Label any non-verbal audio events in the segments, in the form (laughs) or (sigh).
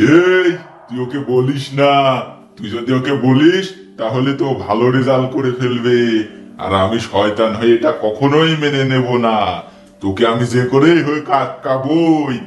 এই, তুই ওকে বলিস না। তুই যদি ওকে বলিস, তাহলে তো ভালো রেজাল্ট করে ফেলবে। আর আমি শয়তান হয়ে এটা কখনোই মেনে নেব না। তোকে আমি যে করেই হয়ে কাকাবই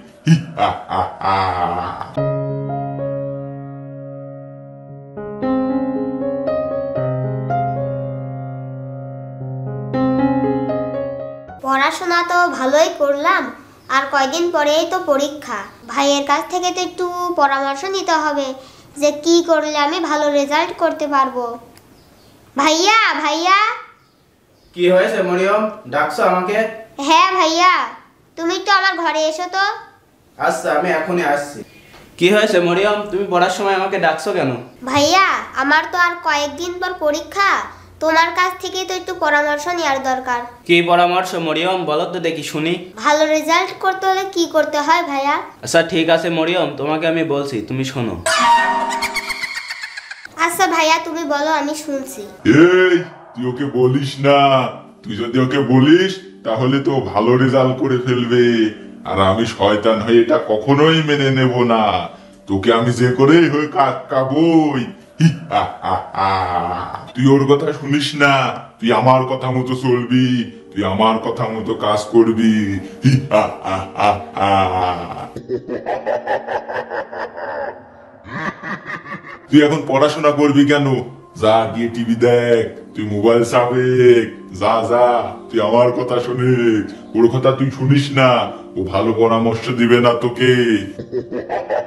পড়াশোনা তো ভালোই করলাম। আর কয়দিন পরেই তো পরীক্ষা। ভাইয়ের কাছ থেকে তো একটু পরামর্শ নিতে হবে যে কি করলে আমি ভালো রেজাল্ট করতে পারব। ভাইয়া ভাইয়া। কি হয়েছে মরিয়ম? ডাকছো আমাকে? হ্যাঁ ভাইয়া। তুমি একটু আমার ঘরে এসো তো। আচ্ছা আমি এখনই আসছি। কি হয়েছে মরিয়ম? তুমি পড়ার সময় আমাকে ডাকছো কেন? ভাইয়া আমার তো আর কয়েকদিন পর পরীক্ষা। তোমার কাছ থেকে তো একটু পরামর্শ নেওয়ার দরকার। কি পরামর্শ মরিয়ম? বলো তো দেখি শুনি। ভালো রেজাল্ট করতে হলে কি করতে হয় ভাইয়া? আচ্ছা ঠিক আছে মরিয়ম তোমাকে আমি বলছি তুমি শোনো। আচ্ছা ভাইয়া তুমি বলো আমি শুনছি। এই তুই ওকে বলিস না। তুই যদি ওকে বলিস তাহলে তো ভালো রেজাল্ট করে ফেলবে। আর আমি শয়তান হয়ে এটা কখনোই মেনে নেব না। তোকে আমি যে করেই হয়ে হা হা। (laughs) তুই ওর কথা শুনিস না। তুই আমার কথা মতো চলবি। তুই আমার কথা মতো কাজ করবি। (laughs) তুই এখন পড়াশোনা করবি কেন? যা গিয়ে টিভি দেখ, তুই মোবাইল সাবেক যা যা, তুই আমার কথা শুনে ওর কথা তুই শুনিস না। ও ভালো পরামর্শ দিবে না তোকে। (laughs)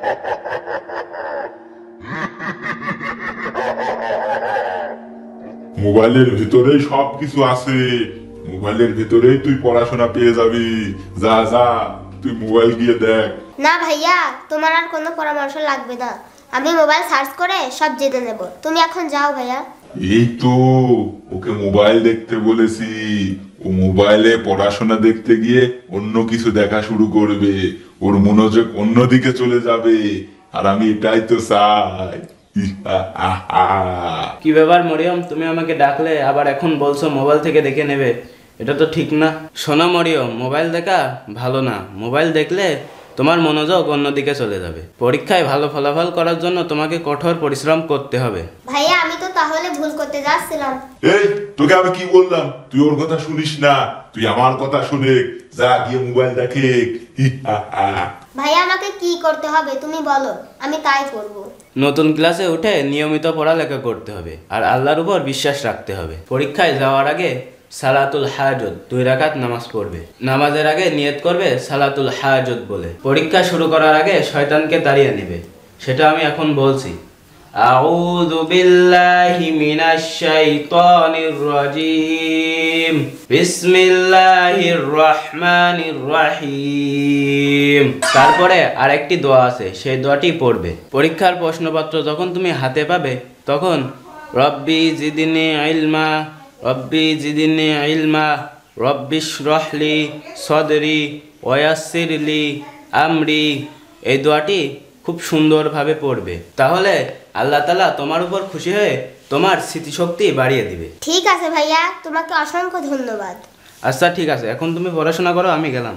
মোবাইলের ভিতরেই সব কিছু আছে। মোবাইলের ভিতরেই তুই পড়াশোনা পেয়ে যাবি। যা যা তুই মোবাইল গিয়ে দেখ। না ভাইয়া তোমার আর কোনো পরামর্শ লাগবে না। আমি মোবাইল সার্চ করে সব জেনে নেব। তুমি এখন যাও ভাইয়া। এই তো ওকে মোবাইল দেখতে বলেছি। ও মোবাইলে পড়াশোনা দেখতে গিয়ে অন্য কিছু দেখা শুরু করবে। ওর মনোযোগ অন্যদিকে চলে যাবে। আর আমি এটাই তো চাই। (laughs) কি ব্যাপার মরিয়ম? তুমি আমাকে ডাকলে আবার এখন বলছো মোবাইল থেকে দেখে নেবে। এটা তো ঠিক না। শোনো মরিয়ম মোবাইল দেখা ভালো না। মোবাইল দেখলে তোমার মনোযোগ অন্যদিকে চলে যাবে। পরীক্ষায় ভালো ফলাফল করার জন্য তোমাকে কঠোর পরিশ্রম করতে হবে। ভাইয়া আমি তো তাহলে ভুল করতে যাচ্ছিলাম। এই তোকে আমি কি বললাম? তুই ওর কথা শুনিস না। তুই আমার কথা শুনে যা গিয়ে মোবাইল দেখে হিহাহা। ভাইয়া আমাকে কি করতে হবে তুমি বলো আমি তাই করব। নতুন ক্লাসে উঠে নিয়মিত পড়ালেখা করতে হবে আর আল্লাহর উপর বিশ্বাস রাখতে হবে। পরীক্ষায় যাওয়ার আগে সালাতুল হাজত দুই রাকাত নামাজ পড়বে। নামাজের আগে নিয়ত করবে সালাতুল হাজত বলে। পরীক্ষা শুরু করার আগে শয়তানকে তাড়িয়ে নেবে। সেটা আমি এখন বলছি। আউযু বিল্লাহি মিনাশ শাইতানির রাজিম। বিসমিল্লাহির রহমানির রহিম। তারপরে আরেকটি দোয়া আছে, সেই দোয়াটি পড়বে। পরীক্ষার প্রশ্নপত্র যখন তুমি হাতে পাবে, তখন রব্বি জিদিনি ইলমা, রব্বি জিদিনি ইলমা রব্বিশ রহলি সদরি ওয়াসিরলি আমরি। এই দোয়াটি খুব সুন্দরভাবে পড়বে। তাহলে আল্লাহ তালা তোমার উপর খুশি হয়ে তোমার স্মৃতিশক্তি বাড়িয়ে দিবে। ঠিক আছে ভাইয়া তোমাকে অসংখ্য ধন্যবাদ। আচ্ছা ঠিক আছে। এখন তুমি পড়াশোনা করো আমি গেলাম।